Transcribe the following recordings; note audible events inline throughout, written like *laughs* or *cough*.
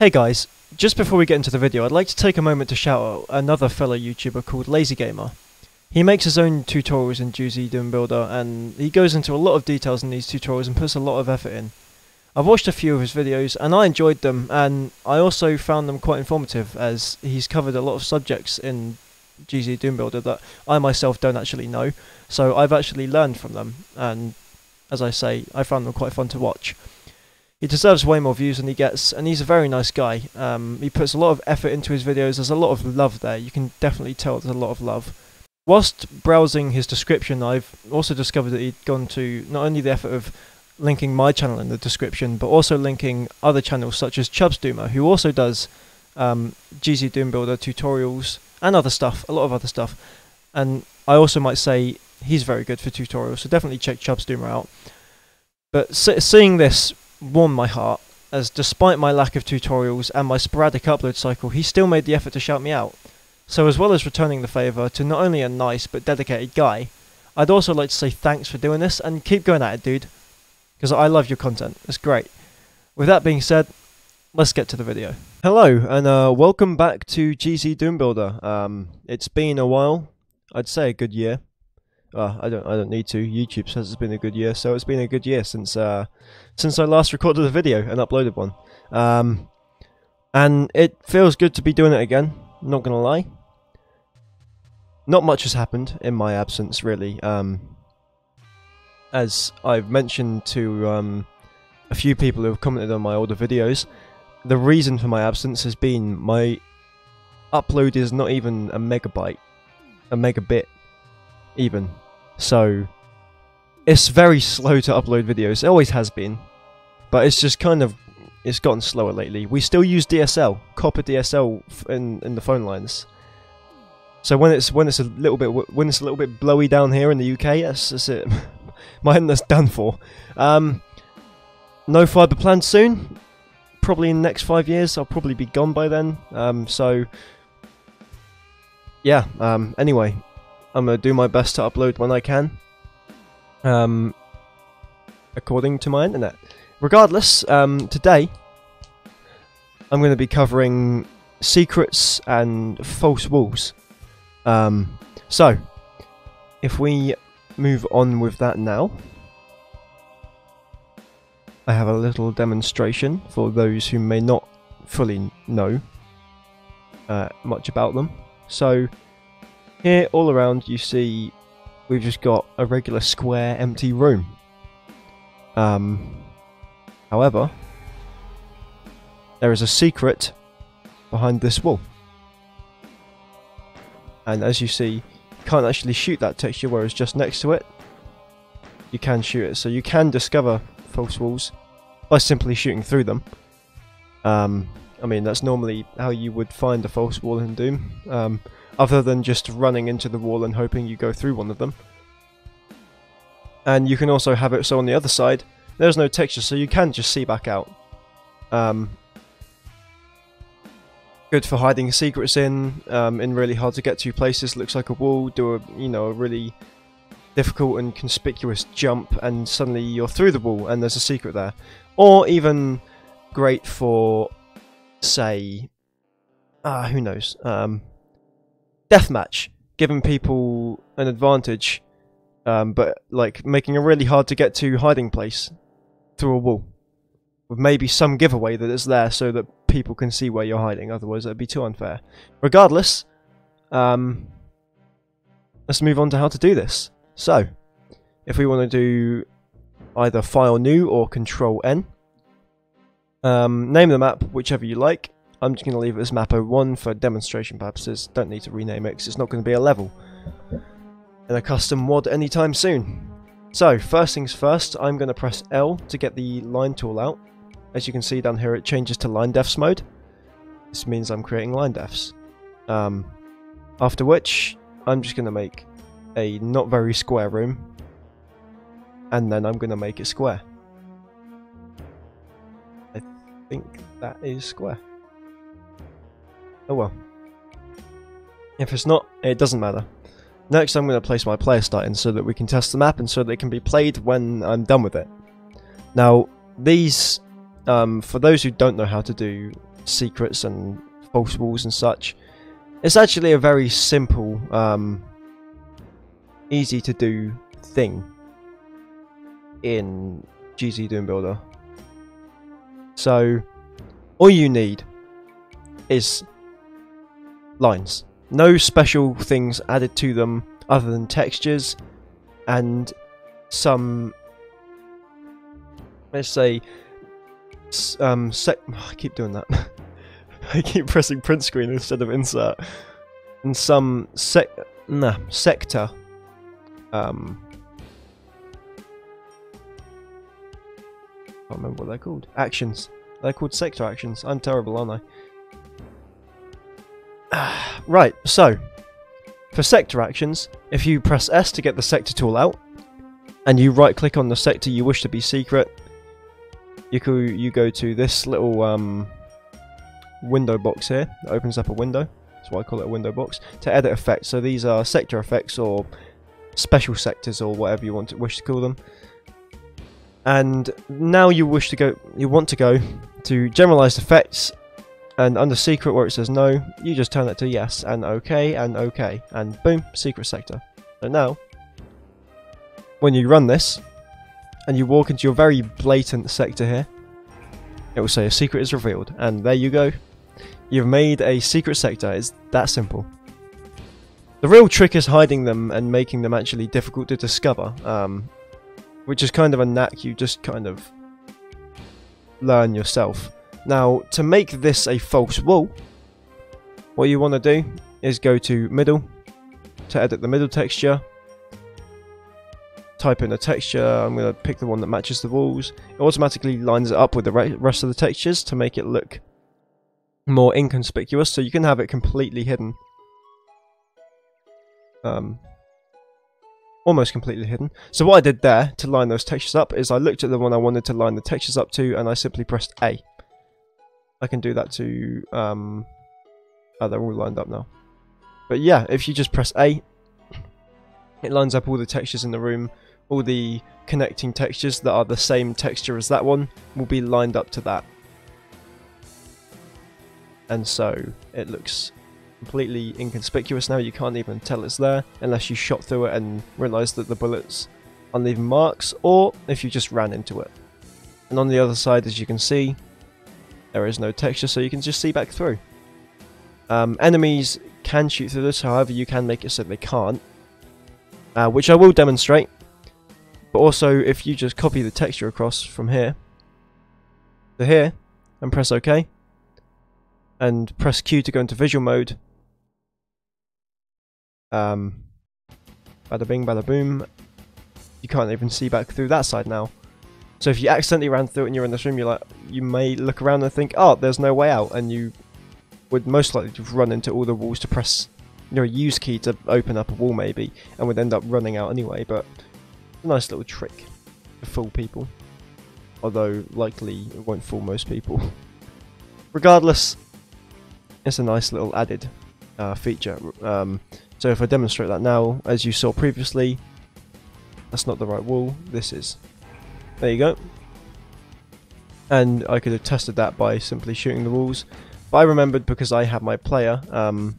Hey guys, just before we get into the video, I'd like to take a moment to shout out another fellow YouTuber called Lazy Gamer. He makes his own tutorials in GZ Doom Builder, and he goes into a lot of details in these tutorials and puts a lot of effort in. I've watched a few of his videos, and I enjoyed them, and I also found them quite informative, as he's covered a lot of subjects in GZ Doom Builder that I myself don't actually know, so I've actually learned from them, and as I say, I found them quite fun to watch he deserves way more views than he gets, and he's a very nice guy. Um, he puts a lot of effort into his videos. There's a lot of love there. You can definitely tell there's a lot of love. Whilst browsing his description, I've also discovered that he'd gone to not only the effort of linking my channel in the description, but also linking other channels such as ChubzDoomer, who also does um, GZ Doom Builder tutorials and other stuff, a lot of other stuff. And I also might say he's very good for tutorials, so definitely check ChubzDoomer out. But seeing this warmed my heart, as despite my lack of tutorials and my sporadic upload cycle, he still made the effort to shout me out. So as well as returning the favour to not only a nice but dedicated guy, I'd also like to say thanks for doing this and keep going at it, dude. Because I love your content. It's great. With that being said, let's get to the video. Hello, and uh, welcome back to GZ Doom Builder. Um, it's been a while. I'd say a good year. I don't. I don't need to. YouTube says it's been a good year, so it's been a good year since uh, since I last recorded a video and uploaded one. Um, and it feels good to be doing it again. Not gonna lie. Not much has happened in my absence, really. Um, as I've mentioned to um, a few people who have commented on my older videos, the reason for my absence has been my upload is not even a megabyte, a megabit even. So it's very slow to upload videos. It always has been, but it's just kind of it's gotten slower lately. We still use DSL, copper DSL in in the phone lines. So when it's when it's a little bit when it's a little bit blowy down here in the UK, that's, that's it. *laughs* My internet's done for. Um, no fiber planned soon. Probably in the next five years. I'll probably be gone by then. Um, so yeah. Um, anyway, I'm to do my best to upload when I can. Um, according to my internet. Regardless, um, today I'm going to be covering secrets and false walls. Um, so, if we move on with that now, I have a little demonstration for those who may not fully know uh, much about them. So, here, all around, you see we've just got a regular square empty room. Um, however, there is a secret behind this wall. And as you see, you can't actually shoot that texture, whereas just next to it, you can shoot it. So you can discover false walls by simply shooting through them. Um, I mean, that's normally how you would find a false wall in Doom. Um, other than just running into the wall and hoping you go through one of them. And you can also have it so on the other side, there's no texture, so you can just see back out. Um, good for hiding secrets in, um, in really hard to get to places, looks like a wall, do a, you know, a really difficult and conspicuous jump, and suddenly you're through the wall and there's a secret there. Or even great for, say, ah, uh, who knows, um, deathmatch, giving people an advantage, um, but like making a really hard to get to hiding place through a wall. With maybe some giveaway that is there so that people can see where you're hiding, otherwise it'd be too unfair. Regardless, um, let's move on to how to do this. So, if we want to do either file new or control N, um, name the map whichever you like, I'm just going to leave it as map 01 for demonstration purposes. Don't need to rename it because it's not going to be a level in a custom WAD anytime soon. So, first things first, I'm going to press L to get the line tool out. As you can see down here, it changes to line defs mode. This means I'm creating line defs. Um, after which, I'm just going to make a not very square room. And then I'm going to make it square. I think that is square. Oh well. If it's not, it doesn't matter. Next I'm going to place my player start in so that we can test the map and so that it can be played when I'm done with it. Now, these um, for those who don't know how to do secrets and false walls and such, it's actually a very simple, um, easy to do thing in GZ Doom Builder. So, all you need is lines. No special things added to them other than textures and some, let's say, um, sec *sighs* I keep doing that. *laughs* I keep pressing print screen instead of insert. And some sec nah, sector um I can't remember what they're called. Actions. They're called sector actions. I'm terrible, aren't I? *sighs* right, so for sector actions, if you press S to get the sector tool out, and you right click on the sector you wish to be secret, you go you go to this little um, window box here that opens up a window. That's why I call it a window box to edit effects. So these are sector effects or special sectors or whatever you want to wish to call them. And now you wish to go, you want to go to generalized effects, and under secret where it says no, you just turn that to yes and okay and okay, and boom, secret sector. So now, when you run this, and you walk into your very blatant sector here, it will say a secret is revealed, and there you go. You've made a secret sector, it's that simple. The real trick is hiding them and making them actually difficult to discover, um, which is kind of a knack you just kind of learn yourself. Now, to make this a false wall, what you want to do is go to middle to edit the middle texture, type in a texture, I'm going to pick the one that matches the walls. It automatically lines it up with the rest of the textures to make it look more inconspicuous, so you can have it completely hidden. Um, almost completely hidden. So what I did there to line those textures up is I looked at the one I wanted to line the textures up to and I simply pressed A. I can do that to, um, oh they're all lined up now. But yeah, if you just press A, it lines up all the textures in the room all the connecting textures that are the same texture as that one will be lined up to that. And so it looks completely inconspicuous now, you can't even tell it's there unless you shot through it and realised that the bullets are leaving marks or if you just ran into it. And on the other side as you can see there is no texture so you can just see back through. Um, enemies can shoot through this however you can make it so they can't uh, which I will demonstrate but also, if you just copy the texture across from here to here, and press OK, and press Q to go into visual mode, um, bada bing, bada boom, you can't even see back through that side now. So if you accidentally ran through it and you're in this room, you like you may look around and think, oh, there's no way out, and you would most likely run into all the walls to press you know, a use key to open up a wall maybe, and would end up running out anyway, but it's a nice little trick to fool people. Although, likely, it won't fool most people. *laughs* Regardless, it's a nice little added uh, feature. Um, so if I demonstrate that now, as you saw previously, that's not the right wall, this is. There you go. And I could have tested that by simply shooting the walls. But I remembered because I had my player um,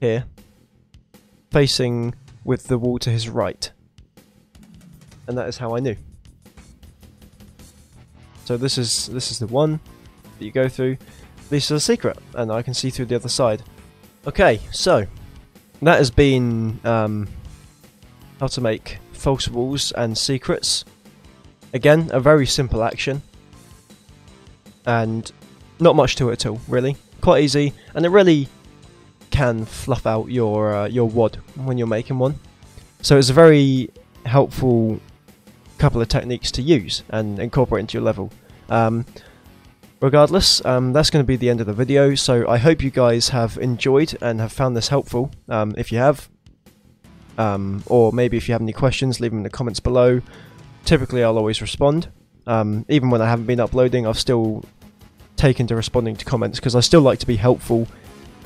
here, facing with the wall to his right and that is how I knew. So this is this is the one that you go through. This is a secret, and I can see through the other side. Okay, so that has been um, how to make false walls and secrets. Again, a very simple action, and not much to it at all, really. Quite easy, and it really can fluff out your uh, your WAD when you're making one. So it's a very helpful couple of techniques to use and incorporate into your level. Um, regardless, um, that's going to be the end of the video, so I hope you guys have enjoyed and have found this helpful. Um, if you have, um, or maybe if you have any questions, leave them in the comments below. Typically, I'll always respond. Um, even when I haven't been uploading, I've still taken to responding to comments because I still like to be helpful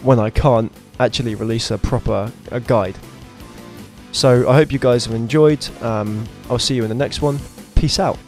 when I can't actually release a proper a guide. So I hope you guys have enjoyed. Um, I'll see you in the next one. Peace out.